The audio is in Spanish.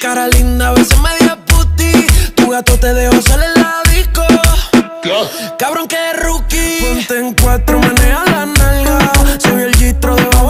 Cara linda, a veces media puti. Tu gato te dejó salir en la disco. Cabrón que rookie. Ponte en cuatro, maneja